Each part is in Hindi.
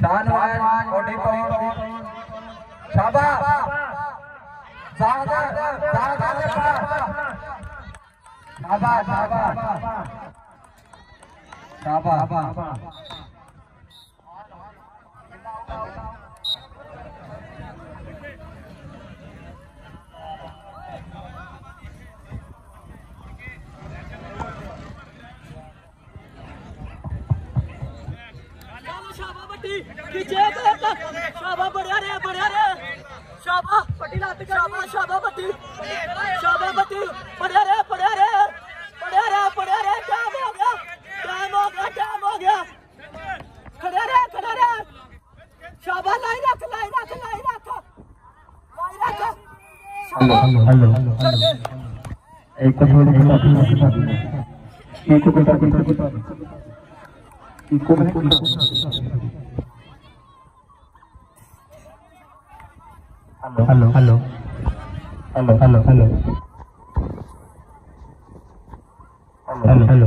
शानवान पॉइंट शाबाश जागा जागा के पास शाबाश शाबाश शाबाश शाबा बट्टी खींचे शाबा बढ़िया रे बढ़िया रे शाबा पट्टी लात शाबा शाबा बट्टी शाबा बट्टी बढ़िया रे बढ़िया रे बढ़िया रे बढ़िया रे टाइम हो गया टाइम हो गया टाइम हो गया खड़े रे खड़े रे शाबा लाई रख लाई रख लाई रख लाई रख हेलो हेलो हेलो एक थोड़ी दी एक को बता दी बता दी एक को बता दी hello hello hello hello hello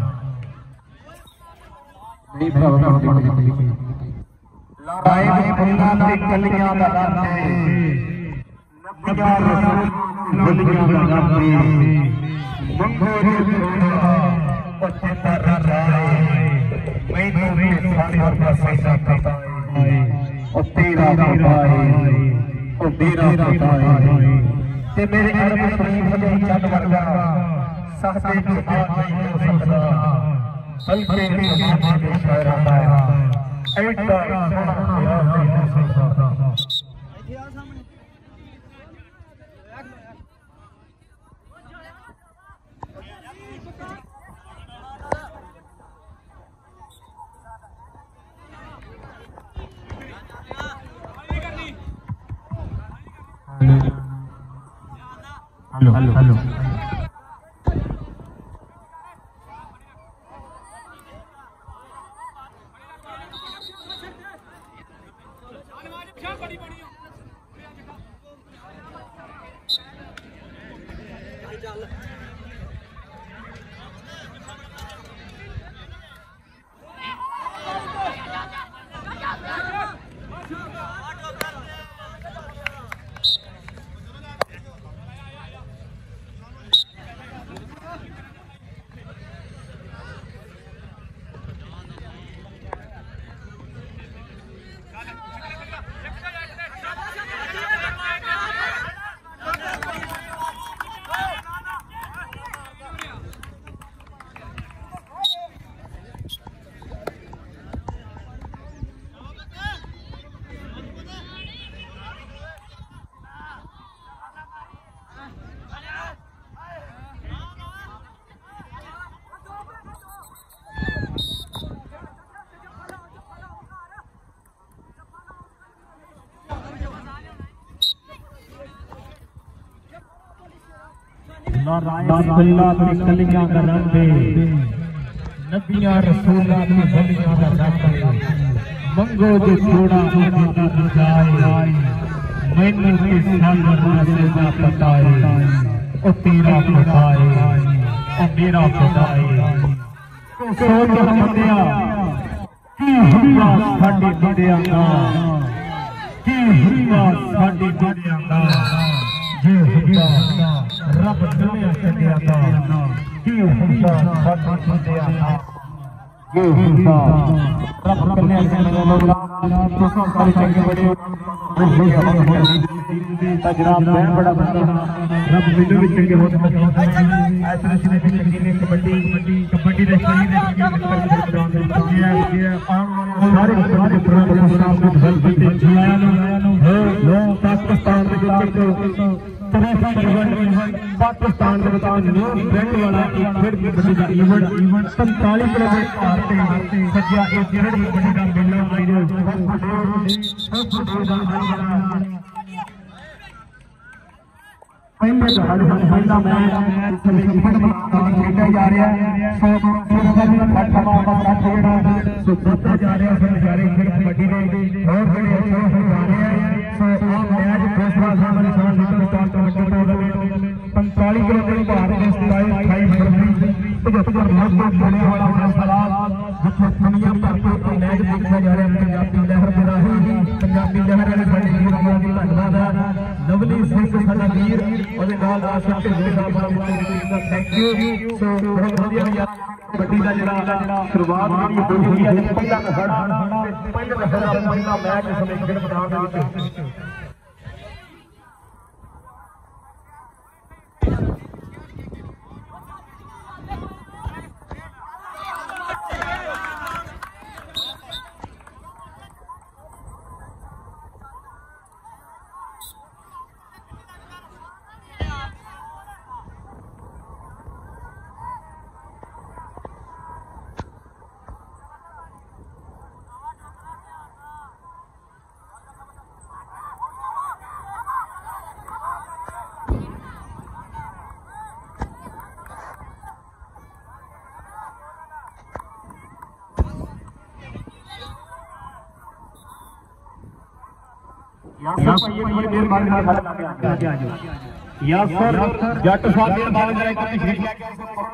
लड़ाई बुल्ला की कलियाँ लगाते नबिया रसूल बुलियाँ लगाते मंगो रे बच्चे पर राए मैं तो भी सागर का फैसला करता है। और तेरा पता है और मेरा पता है ते मेरे अरब शरीफ में चंद वर्गा सहते ज़ुबान नहीं हो सकता हल्के हेलो हेलो हेलो की कलियाँ का रब नबियाँ रसूलां की है। मंगो जो थोड़ा होगा तो जाए मैनू किस संग रास्ते का ओ तेरा पता ओ मेरा पता तो सोच बंदिया की हुआ साडे बंदियाँ का की हुआ साडे बंदियाँ का जे हुआ रब दुनिया से दिया था कि इंसान खत्म कर दिया था ये इंसान रब दुनिया से मिला दोस्तों सारे चंगे बड़े तजराब बैन बड़ा बंदा रब मिलो भी चंगे बहुत ऐसे रश्मि भी चंगी ने कबड्डी कबड्डी रश्मि ने सारे सारे पुराने पुराने साहब के भल भल भल भल भल भल भल भल भल भल भल तरीका पाकिस्तान के बताओ जा रहा है बहुत बहुत धन्यवाद अपना सलाम जिथे दुनिया भर के कोई लहर देखा जा रहा है पंजाबी लहर के राही पंजाबी लहर वाले साडे वीर भरा दी धन्यवाद है लवली सिंह साडा वीर और नाल आशक के वीर साहब का थैंक यू सो बहुत बढ़िया यार कबड्डी का जरा शुरुआत भी होई हुई। है पहला हड़ा पहला हड़ा पहला मैच समेकन मैदान के ਵਿੱਚ ਯਾਸਰ ਜੱਟ ਸਾਹਿਬ ਦੇ ਬਾਅਦ ਜਿਹੜਾ ਇੱਕ ਖੇਡ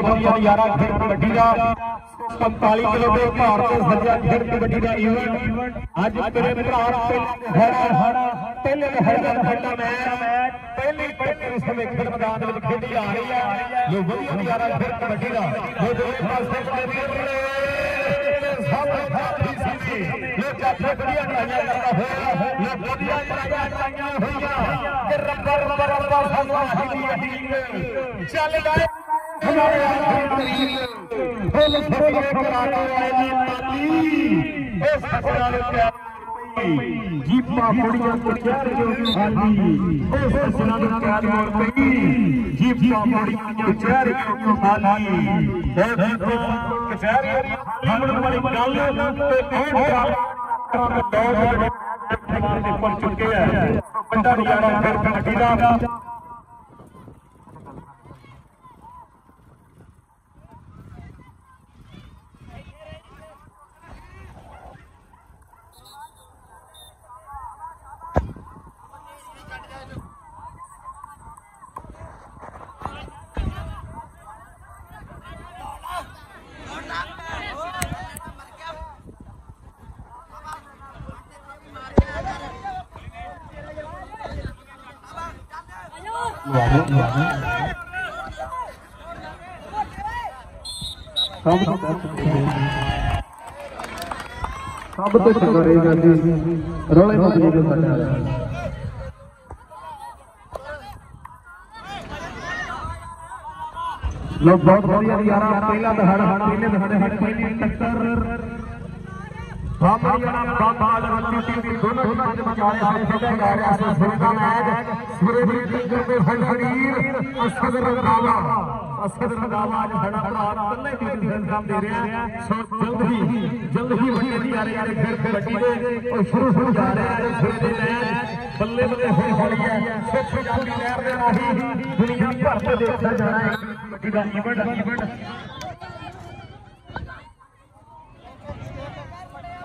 ਵਧੀਆ ਯਾਰਾ ਖੇਡ ਕਬੱਡੀ ਦਾ 45 ਕਿਲੋ ਦੇ ਭਾਰ ਤੇ ਸੱਜਾ ਖੇਡ ਕਬੱਡੀ ਦਾ ਇਵੈਂਟ ਅੱਜ ਤੇਰੇ ਭਰਾ ਪਹਿਲਾ ਪਹਿਲੇ ਮਹਿਲਾ ਦਾ ਪਹਿਲਾ ਮੈਚ ਪਹਿਲੀ ਪਹਿਲੇ ਸਮੇਂ ਖੇਡ ਮੈਦਾਨ ਦੇ ਵਿੱਚ ਖੇਡੀ ਜਾ ਰਹੀ ਹੈ ਜੋ ਵਧੀਆ ਯਾਰਾ ਖੇਡ ਕਬੱਡੀ ਦਾ ਜੋ ਦੋਵੇਂ ਪਾਸੇ ਖੇਡ ਸਾਹਮਣੇ ਸਾਥੀ ਸੀ ਲੋਕ ਆਪਣੇ ਵਧੀਆ ਟਰਾਈਆਂ ਕਰਦਾ ਹੋਇਆ ਲੋਕ ਵਧੀਆ ਟਰਾਈਆਂ ਟਰਾਈਆਂ ਹੋਈਆਂ ਕਿ ਰੱਬਾ ਰੱਬਾ ਰੱਬਾ ਸਾਨੂੰ ਆਹੀ ਅਹੀਂਗ ਚੱਲ ਗਏ ਹਮਾਰੇ ਆਖਰੀ ਫੁੱਲ ਫੁੱਲ ਕਰਾਟੇ ਵਾਲੇ ਦੀ ਮਾਲੀ ਇਸ ਫਸਲਾਂ ਦੇ ਪਿਆਰ ਜੀਪਾ ਕੁੜੀਆਂ ਕੁਚਾਰ ਜੋ ਖਾਲੀ ਉਸ ਫਸਲਾਂ ਦੇ ਪਿਆਰ ਮੋਰ ਪਈ ਜੀਪਾ ਕੁੜੀਆਂ ਕੁਚਾਰ ਜੋ ਖਾਲੀ ਇਹ ਦੇਖੋ ਕਚਹਿਰੀ ਹਮਣ ਵਾਲੀ ਗੱਲ दौड़ पहुँच चुके हैं। पंजाब हरियाणा अडीरा सब तो चले जाते रोले मत लोग बहुत बढ़िया पहला दहाड़ा, पहले दहाड़े पहली टक्कर ब्राह्मणियाना ब्राह्मण रत्नती दोनों समाज मचाए हम सबसे गहरे आसन सुनता मैच सूर्यपुरी टिक्कर पे फनफनीर असद रंगावा असद रंगावा आज साडा भरा तन्ने दी इंतज़ाम दे रहे हैं सो जल्द ही जल्द ही वड्डी दी आ रही है फिर कबड्डी दे और शुरू शुरू जा रहे हैं फिर दे मैच बल्ले बल्ले हो रही है सिर्फ़ पंजाबी लहर दे राही दुनिया भर से देखता जाना है कबड्डी का इवेंट इवेंट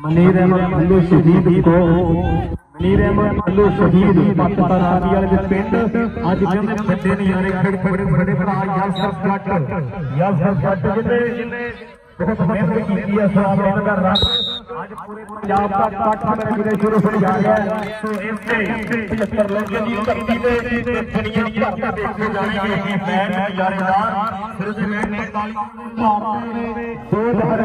ਛੱਡ ਕੋਈ ਮਨੀਰ ਅਹਿਮਦ ਭੱਲੂ ਸ਼ਹੀਦ ਕੋ ਮਨੀਰ ਅਹਿਮਦ ਭੱਲੂ ਸ਼ਹੀਦ ਪਾਕਿਸਤਾਨ ਆਰਮੀ ਵਾਲੇ ਦੇ ਪਿੰਡ ਅੱਜ ਕਹਿੰਦੇ ਵੱਡੇ ਨਜ਼ਾਰੇ ਖੜ ਖੜ ਬੜੇ ਭਰਾ ਯਾਸਰ ਜੱਟ ਯਾਸਰ ਜੱਟ ਜਿਹਨੇ ਬਹੁਤ ਮਿਹਨਤ ਕੀਤੀ ਹੈ ਸਵਾਲ ਇਹਨਾਂ ਦਾ ਰੱਬ ਅੱਜ ਪੂਰੇ ਪੰਜਾਬ ਦਾ ਕੱਟ ਮੇਰੇ ਵੀਰੇ ਸ਼ੁਰੂ ਹੋ ਜਾ ਰਿਹਾ ਹੈ ਸੋ ਇਸ ਤੇ 75 ਲੱਖ ਦੀ ਧਰਤੀ ਤੇ ਤੇ ਦੁਨੀਆ ਭਰ ਦੇ ਦੇਖੇ ਜਾਣਗੇ ਇਹ ਮੈਚ ਨਜ਼ਾਰੇਦਾਰ ਫਿਰ ਉਸ ਮੈਚ 45 ਭਾਰਤ ਨੇ ਦੋ ਦਫਾ